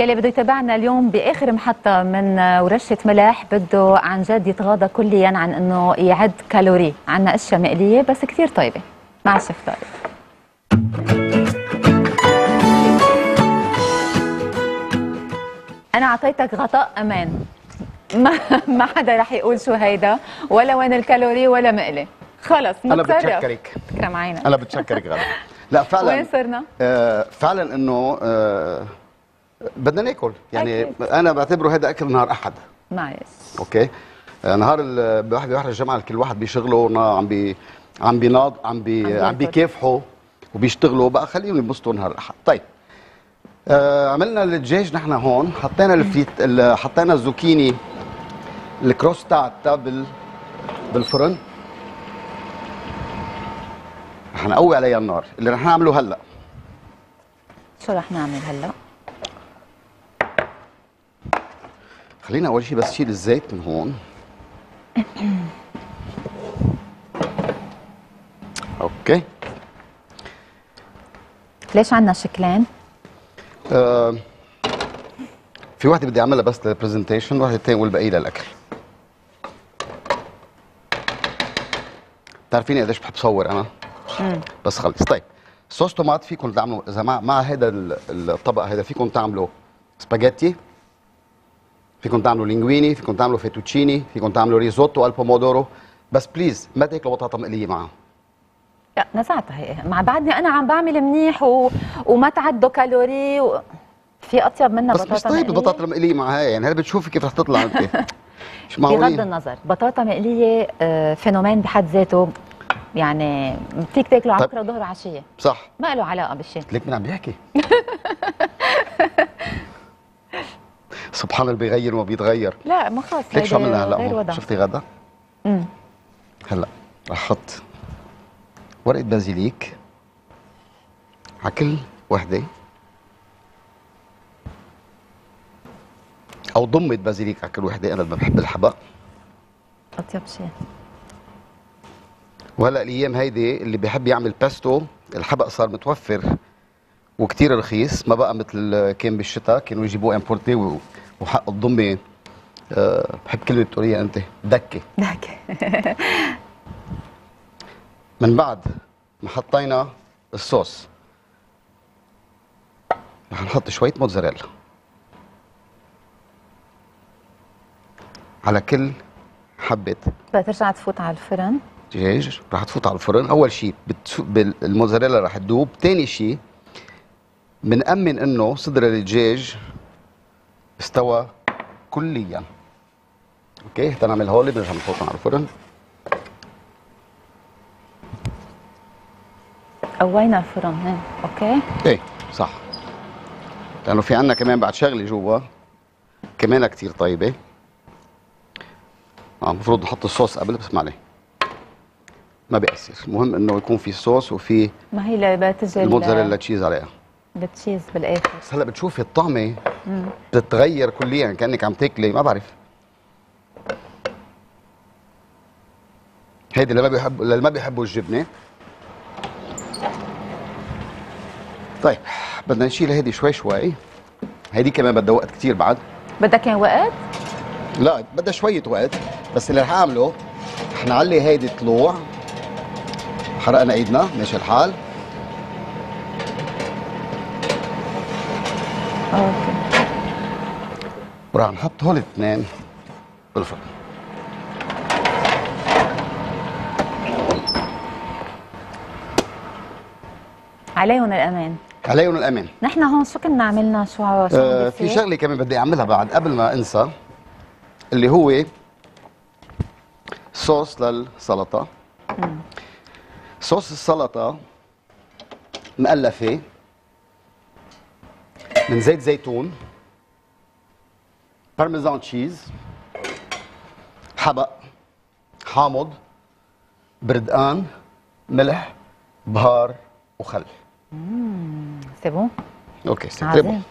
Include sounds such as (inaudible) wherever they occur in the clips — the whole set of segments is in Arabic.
يلي بده يتابعنا اليوم بآخر محطة من ورشة ملاح بده عن جد يتغاضى كليا عن إنه يعد كالوري. عنا أشياء مقلية بس كثير طيبة. مع الشيف طارق. أنا أعطيتك غطاء أمان. ما (laughs) ما حدا رح يقول شو هيدا ولا وين الكالوري ولا مقلي. خلص أنا متصرف. بتشكرك. تكرم عينك أنا بتشكرك غدا لا فعلا وين صرنا؟ آه فعلا إنه آه بدنا ناكل. يعني أكيد. أنا بعتبره هذا أكل نهار أحد. معلش okay. آه نهار ال- الواحد بيروح الجامعة كل واحد بشغله عم بي عم بيناض عم بي عم. بيكافحوا وبيشتغلوا بقى خليهم ينبسطوا نهار الاحد طيب. آه عملنا الدجاج نحن هون. حطينا الفيت ال- حطينا ال zucchini الكروس تاعتها بال بالفرن. رح نقوي عليها النار. اللي رح نعمله هلأ. شو رح نعمل هلأ؟ خلينا أول شيء بس شيل الزيت من هون. okay. ليش عنا شكلين؟ آه في واحدة بدي أعملها بس لل presentation واحدة تانية والباقي للاكل بتعرفيني قديش بحب صور أنا؟ بس خلص. طيب صوص طماط فيكم تعملوا إذا مع مع هذا ال- الطبق هذا فيكم تعملوا سباجيتي؟ فيكم تعملوا linguine فيكم تعملوا فيتوتشيني فيكم تعملوا risotto al pomodoro بس please ما تاكلوا بطاطا مقليه معها لا نزعتها هي مع بعدني أنا عم بعمل منيح و... وما تعدوا كالوري و... في اطيب منها بس بطاطا مش طيب؟ البطاطا المقليه معها يعني هل بتشوفي كيف رح تطلع انت مش بغض معقولين النظر بطاطا مقليه phénomène بحد ذاته يعني فيك تاكله طيب. عصر ظهر عشيه صح ما له علاقه بالشيء ليك مين عم بيحكي سبحان اللي بيغير وما بيتغير. لا ما خلص ليك شو عملنا هلا؟ شفتي غدا؟ مم. هلا رح أحط ورقة بازيليك على كل وحدة. أو ضمة بازيليك على كل وحدة أنا ما بحب الحبق أطيب شيء وهلا الأيام هيدي اللي بيحب يعمل باستو الحبق صار متوفر. وكتير رخيص ما بقى مثل كان بالشتاء كانوا يجيبوه importé وحق الضمة. أه بحب كلمة بتقوليها أنت دكة. لك (laughs) من بعد ما حطينا الصوص رح نحط شوية موتزاريلا. على كل حبة. بدها ترجع تفوت على الفرن؟ دجاج رح تفوت على الفرن. أول شيء بتسو... الموزاريلا رح تذوب ثاني شيء بنأمن أنه صدر الدجاج استوى كليا. أوكي تنعمل هولي بنرجع نحطهم على الفرن. قوينا الفرن هين okay؟ إيه صح. لأنه في عنا كمان بعد شغلة جوا كمان كتير طيبة. آه المفروض نحط الصوص قبل بس ما عليه. ما بيأثر. المهم إنه يكون في صوص وفي ما هي بتجي ال mozzarella cheese عليها. ب cheese بالآخر. بس هلا بتشوفي الطعمة بتتغير كليا كأنك عم تاكلي ما بعرف. هيدي اللي ما بيحب اللي ما بيحبوا الجبنة. طيب بدنا نشيل هيدي شوي شوي. هيدي كمان بدها وقت كتير بعد. بدك كان وقت؟ لا بدها شوية وقت. بس اللي رح أعمله رح نعلي هيدي طلوع. حرقنا إيدنا ماشي الحال. أوكي. ورح نحط هول الاثنين بالفرن. عليهم الأمان. عليهم الأمان. نحن هون شو كنا عملنا؟ شو شو آه في؟ شغلة كمان بدي أعملها بعد قبل ما أنسى اللي هو صوص للسلطة. صوص السلطة مؤلفة. من زيت زيتون parmesan cheese حبق حامض بردقان ملح بهار وخل. c'est bon okay c'est bon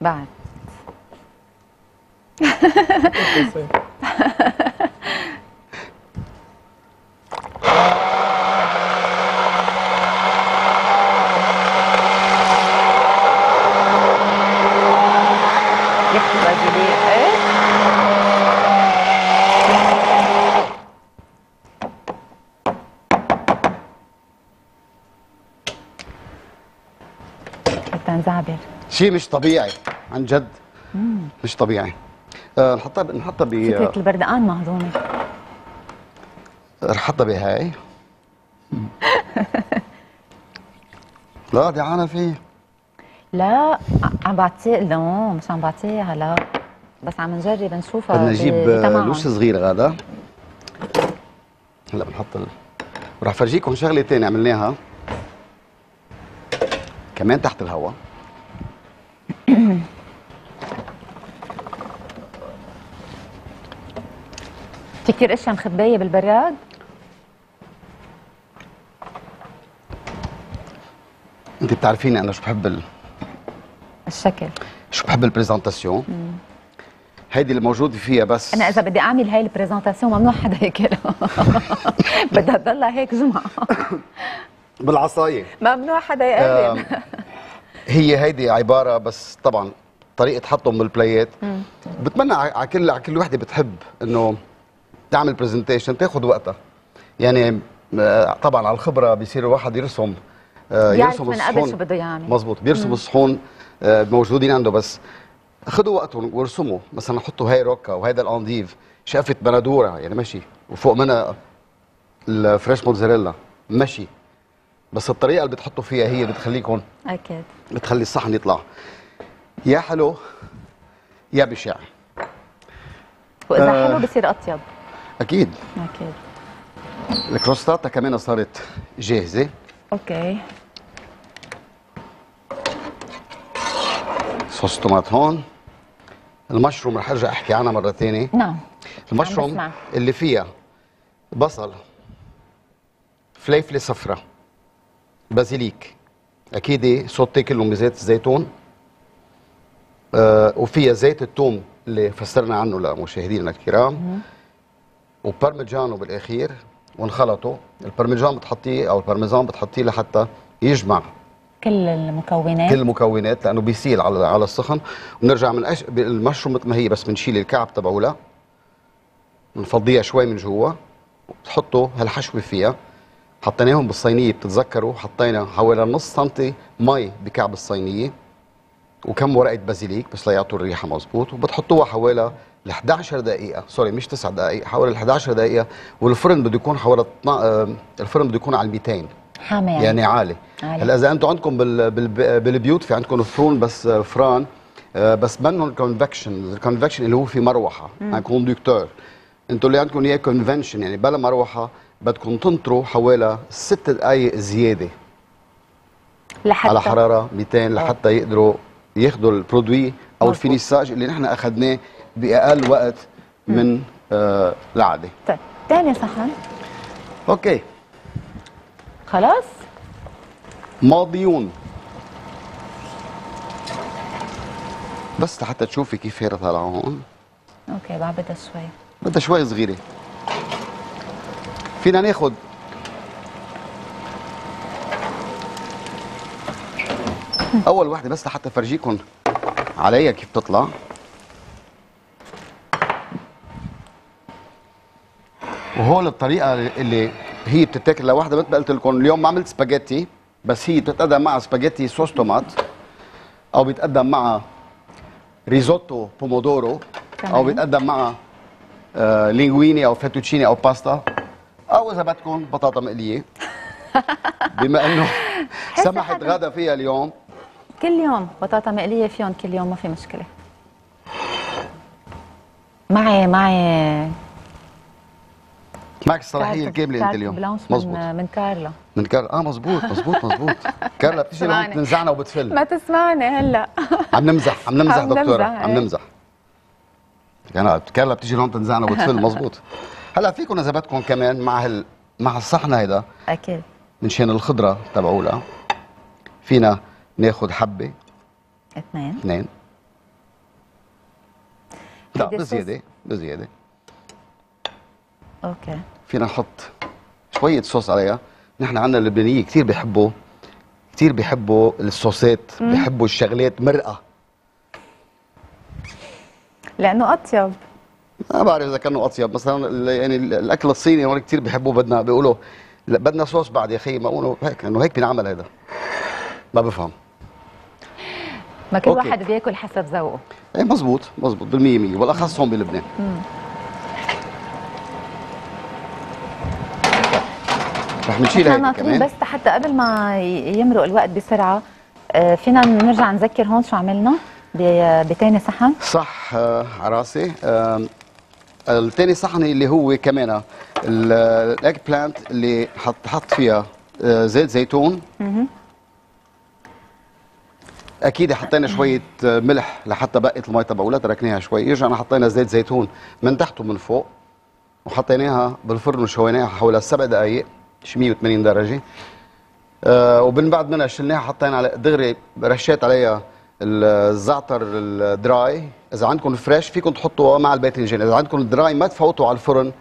بعد ريحة البازيليك إيه حتى نزعبر شيء مش طبيعي عن جد. مش طبيعي. آه، نحطها ب- نحطها ب فكرة البردقان مهضومة نحطها بهاي. لا دي عانى فيه. لا عم بعطيه لا مش عم بعطيها لا بس عم نجرب نشوفها بدنا نجيب آه،. لوس صغير غادا هلا بنحط ال... ورح فرجيكم شغلة ثانية عملناها. كمان تحت الهواء. في كثير اشياء مخبايه بالبراد؟ أنت بتعرفيني أنا شو بحب ال... الشكل. شو بحب ال présentation هيدي اللي موجوده فيها بس. أنا إذا بدي أعمل هاي ال présentation ممنوع حدا ياكلها. (laughs) بدها تضلها هيك جمعه بالعصاية. ممنوع حدا آم، هي هيدي عبارة بس طبعا طريقة حطهم بال plate ات. بتمنى على كل على كل وحدة بتحب إنه تعمل presentation تاخذ وقتها. يعني آه، طبعا على الخبرة بيصير الواحد يرسم آه، بيعرف من قبل شو بده يعمل. مزبوط بيرسم الصحون آه، موجودين عنده بس خذوا وقتهم وارسموا. مثلا حطوا هاي روكا وهيدا ال endive شقفه بندورة يعني ماشي وفوق منها ال fresh mozzarella ماشي بس الطريقة اللي بتحطوا فيها هي بتخليكم أكيد. بتخلي الصحن يطلع. يا حلو يا بشع. وإذا آه. حلو بصير أطيب. أكيد. أكيد. ال crostata كمان صارت جاهزة. okay. صوص طماط هون. المشروم رح أرجع أحكي عنها مرة ثانية نعم. عم المشروم. اللي فيها بصل فليفلة صفرة بازيليك. أكيد sauté كلهم بزيت الزيتون. آه وفيها زيت الثوم اللي فسرنا عنه لمشاهدينا الكرام. و parmigiano بالأخير وانخلطوا. ال parmigiano بتحطيه أو البارميزان بتحطيه لحتى يجمع كل المكونات. كل المكونات لأنه بيسيل على على السخن. وبنرجع من أش... المشروم مثل ما هي بس بنشيل الكعب تبعولها بنفضيها شوي من جوا. بتحطوا هالحشوة فيها. حطيناهم بالصينية بتتذكروا؟ حطينا حوالي نص سنتي مي بكعب الصينية. وكم ورقة بازيليك بس ليعطوا الريحة مزبوط. وبتحطوها حوالي ل 11 دقيقة. sorry مش 9 دقائق حوالي ل 11 دقيقة والفرن بده يكون حوالي 12 آه، الفرن بده يكون على 200 حامي يعني, يعني عالي. عالي. هلأ إذا أنتم عندكم بال بال بالبيوت في عندكم فرون بس آه، فران آه، بس منهم convection ال convection اللي هو في مروحة. يعني conductor أنتم اللي عندكم إياه convention يعني بلا مروحة بدكم تنطروا حوالي ست دقائق زيادة. لحتى على حرارة 200 لحتى يقدروا ياخذوا ال produit أو. ال finissage اللي نحن اخذناه بأقل وقت من آه العادة. طيب ثاني صحن. okay. خلاص؟ ماضيون. بس لحتى تشوفي كيف هي طالعه هون. أوكي بعبدها شوي. بدها شوي صغيرة. فينا ناخد. أول وحدة بس لحتى افرجيكم عليها كيف تطلع. وهون الطريقة اللي هي بتتاكل. لوحدها مثل ما قلت لكم اليوم ما عملت سباجيتي بس هي بتتقدم مع سباجيتي صوص طماط أو بيتقدم مع risotto pomodoro أو. بيتقدم مع آه linguine أو فاتوتشيني أو باستا أو إذا بدكم بطاطا مقلية. (laughs) بما إنه سمحت غدا فيها اليوم. كل يوم بطاطا مقلية فيهم كل يوم ما في مشكلة. معي معي. معك الصلاحية الكاملة أنت اليوم. مزبوط من, كارلا من كار آه مزبوط مزبوط مزبوط (laughs) كارلا بتيجي لهون. بتنزعنا وبتفل. ما تسمعني هلا. عم نمزح عم نمزح دكتورة عم إيه. نمزح. كارلا بتيجي لهون بتنزعنا وبتفل (laughs) مزبوط هلا فيكم اذا بدكم كمان مع هال مع الصحن هيدا. أكيد. من شان الخضرة تبعولها فينا ناخذ حبة. اثنين. اثنين. لا بزيادة بزيادة. أوكي. فينا نحط شوية صوص عليها. نحن عندنا اللبنانية كثير بيحبوا كثير بيحبوا الصوصات بيحبوا الشغلات مرقة. لأنه أطيب. ما بعرف إذا كانوا أطيب. مثلا يعني ال- الأكل الصيني هون كثير بيحبوه بدنا بيقولوا لا، بدنا صوص بعد يا أخي. ما بقولوا هيك إنه هيك بينعمل هذا ما بفهم. ما كل أوكي. واحد بياكل حسب ذوقه. إيه مزبوط مزبوط بالمية مية بالاخص هون بلبنان. رح نشيل نحن هيك ناطرين بس حتى قبل ما يمرق الوقت بسرعة آه، فينا نرجع نذكر هون شو عملنا بتاني صحن. صح آه على راسي. آه الثاني صحن اللي هو كمان ال eggplant اللي حط حط فيها آه زيت زيتون. أكيد حطينا شوية ملح لحتى بقت المي تبعولها تركناها شوي. رجعنا حطينا زيت زيتون من تحت ومن فوق وحطيناها بالفرن وشويناها حوالي سبع دقائق شي 180 درجة. آه ومن بعد منها شلناها حطينا على دغري رشيت عليها الزعتر ال dry. إذا عندكم fresh فيكم تحطوها مع الباذنجان إذا عندكم ال dry ما تفوتوا على الفرن.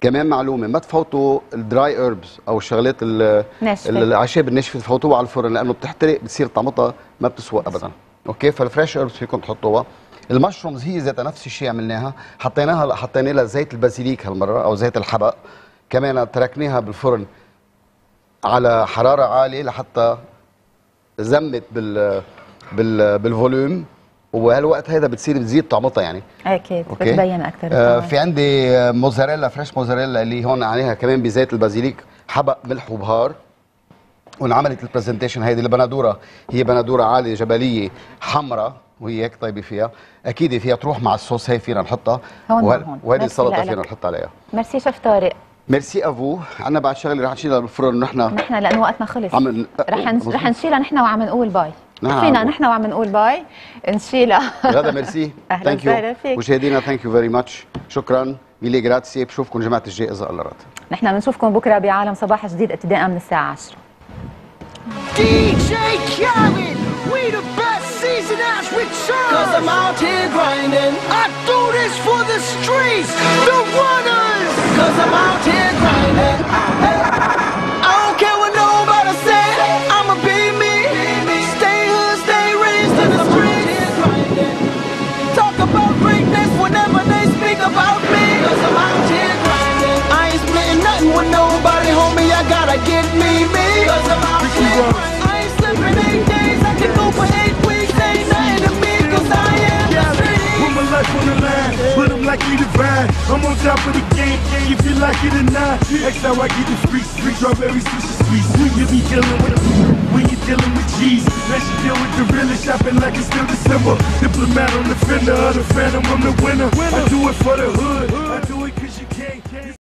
كمان معلومة ما تفوتوا ال dry herbs أو الشغلات. الأعشاب الناشفة تفوتوها على الفرن لأنه بتحترق بتصير طعمتها ما بتسوى ابدا. أوكي؟ فال fresh herbs فيكم تحطوها. ال mushrooms هي ذاتها نفس الشيء عملناها. حطيناها حطينا لها زيت ال basilic هالمرة أو زيت الحبق. كمان تركناها بالفرن على حرارة عالية لحتى زمت بال بال بال volume. وهالوقت هذا بتصير بتزيد طعمتها يعني. أكيد أوكي؟ بتبين أكثر آه في عندي موزاريلا fresh موزاريلا اللي هون عليها كمان بزيت ال basilic حبق ملح وبهار. وانعملت ال presentation هيدي البندوره هي بندورة عالية جبلية حمراء وهي هيك طيبة فيها. أكيد فيها تروح مع الصوص هي فينا نحطها. ميرسي السلطة. فينا نحط عليها. merci chef طارق؟ merci à vous عندنا بعد شغله رح نشيلها بالفرن نحن نحن لأنه وقتنا خلص. عم رح نس- رح نشيلها نحن وعم نقول باي. نعم. فينا نحن وعم نقول باي. نشيلها غدا ميرسي أهلاً thank وسهلاً you فيك. مشاهدينا thank you very much شكرا. mille grazie بشوفكم جماعة الجاي اذا الله راد نحن بنشوفكم بكرة بعالم صباح جديد ابتداء من الساعة 10 DJ Khaled, we the best is now has returned. Cause I'm out here grinding. I do this for the streets, the runners. 说声抱歉，快乐！Top of the game, if you like it or not. That's how I get the free, free strawberries, swishy sweets. You be dealing with when you dealing with G's. Let you deal with the realest, shopping like it's still December. Diplomat on the fender of the phantom, I'm the winner. I do it for the hood.